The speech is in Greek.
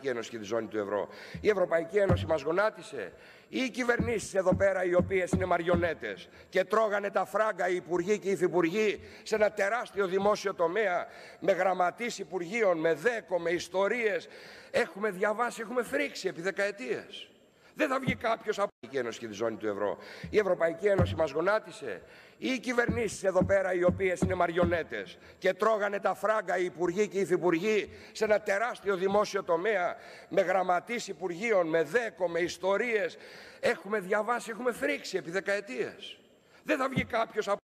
Ευρωπαϊκή Ένωση και τη ζώνη του ευρώ. Η Ευρωπαϊκή Ένωση μας γονάτισε ή οι κυβερνήσεις εδώ πέρα οι οποίες είναι μαριονέτες και τρώγανε τα φράγκα οι υπουργοί και οι υφυπουργοί σε ένα τεράστιο δημόσιο τομέα με γραμματείς υπουργείων, με δέκο, με ιστορίες. Έχουμε διαβάσει, έχουμε φρίξει επί δεκαετίες. Δεν θα βγει κάποιος από την Ευρωπαϊκή Ένωση και τη ζώνη του ευρώ. Η Ευρωπαϊκή Ένωση μας γονάτισε ή οι κυβερνήσεις εδώ πέρα οι οποίες είναι μαριονέτες και τρώγανε τα φράγκα οι υπουργοί και οι υφυπουργοί σε ένα τεράστιο δημόσιο τομέα με γραμματείς υπουργείων, με δέκο, με ιστορίες. Έχουμε διαβάσει, έχουμε φρίξει επί δεκαετίες. Δεν θα βγει κάποιος από